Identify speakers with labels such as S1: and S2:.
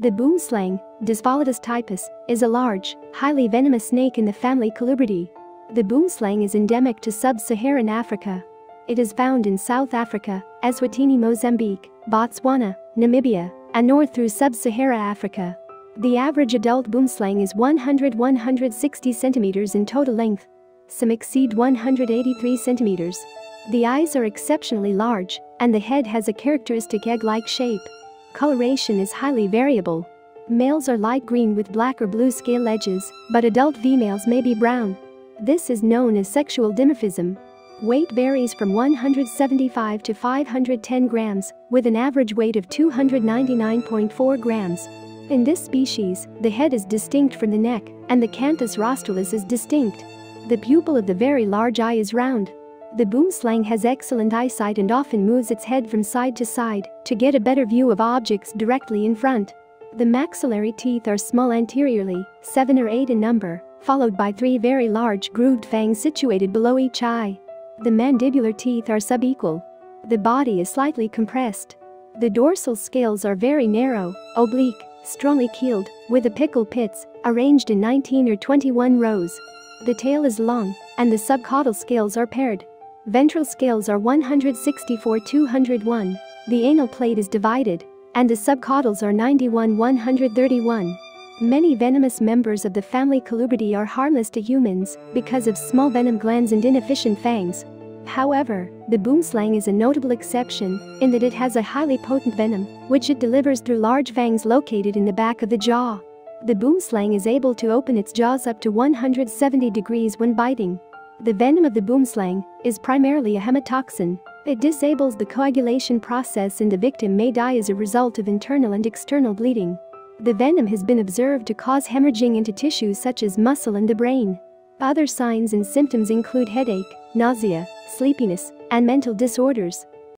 S1: The boomslang, Dispholidus typus, is a large, highly venomous snake in the family Colubridae. The boomslang is endemic to sub-Saharan Africa. It is found in South Africa, Eswatini Mozambique, Botswana, Namibia, and north through sub-Sahara Africa. The average adult boomslang is 100-160 centimeters in total length. Some exceed 183 centimeters. The eyes are exceptionally large, and the head has a characteristic egg-like shape. Coloration is highly variable. Males are light green with black or blue scale edges, but adult females may be brown. This is known as sexual dimorphism. Weight varies from 175 to 510 grams, with an average weight of 299.4 grams. In this species, the head is distinct from the neck, and the canthus rostralis is distinct. The pupil of the very large eye is round. The boomslang has excellent eyesight and often moves its head from side to side to get a better view of objects directly in front. The maxillary teeth are small anteriorly, 7 or 8 in number, followed by three very large grooved fangs situated below each eye. The mandibular teeth are subequal. The body is slightly compressed. The dorsal scales are very narrow, oblique, strongly keeled, with apical pits, arranged in 19 or 21 rows. The tail is long, and the subcaudal scales are paired. Ventral scales are 164-201. The anal plate is divided, and the subcaudals are 91-131. Many venomous members of the family Colubridae are harmless to humans because of small venom glands and inefficient fangs. However, the boomslang is a notable exception in that it has a highly potent venom, which it delivers through large fangs located in the back of the jaw. The boomslang is able to open its jaws up to 170 degrees when biting. The venom of the boomslang is primarily a hemotoxin. It disables the coagulation process and the victim may die as a result of internal and external bleeding. The venom has been observed to cause hemorrhaging into tissues such as muscle and the brain. Other signs and symptoms include headache, nausea, sleepiness, and mental disorders.